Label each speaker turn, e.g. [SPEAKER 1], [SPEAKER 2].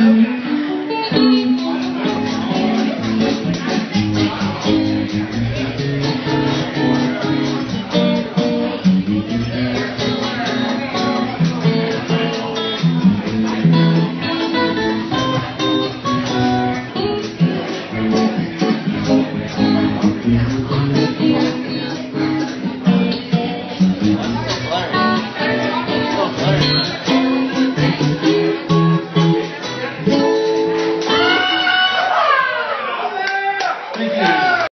[SPEAKER 1] Hallelujah.